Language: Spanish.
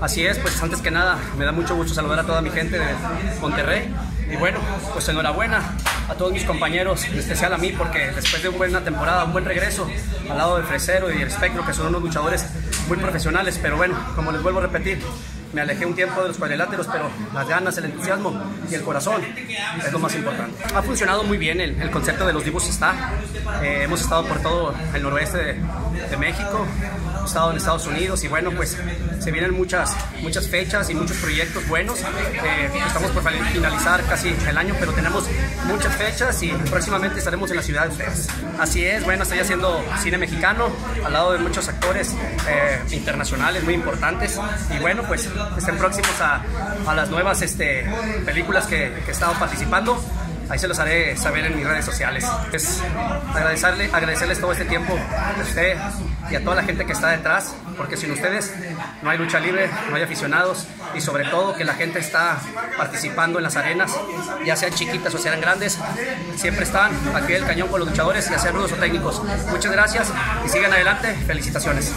Así es, pues antes que nada me da mucho gusto saludar a toda mi gente de Monterrey y bueno, pues enhorabuena a todos mis compañeros, en especial a mí porque después de una buena temporada, un buen regreso al lado de Fresero y el Espectro que son unos luchadores muy profesionales, pero bueno, como les vuelvo a repetir, me alejé un tiempo de los cuadriláteros, pero las ganas, el entusiasmo y el corazón es lo más importante. Ha funcionado muy bien el, concepto de los Divos está. Eh, hemos estado por todo el noroeste de, México, estado en Estados Unidos y bueno, pues se vienen muchas, muchas fechas y muchos proyectos buenos. Eh, estamos por finalizar casi el año, pero tenemos muchas fechas y próximamente estaremos en la ciudad de ustedes. Así es, bueno, estoy haciendo cine mexicano al lado de muchos actores eh, internacionales muy importantes y bueno, pues estén próximos a, a las nuevas este, películas que, que he estado participando. Ahí se los haré saber en mis redes sociales. Es agradecerle, agradecerles todo este tiempo a usted y a toda la gente que está detrás, porque sin ustedes no hay lucha libre, no hay aficionados y sobre todo que la gente está participando en las arenas, ya sean chiquitas o sean grandes, siempre están aquí del cañón con los luchadores, ya sean rudos o técnicos. Muchas gracias y sigan adelante. Felicitaciones.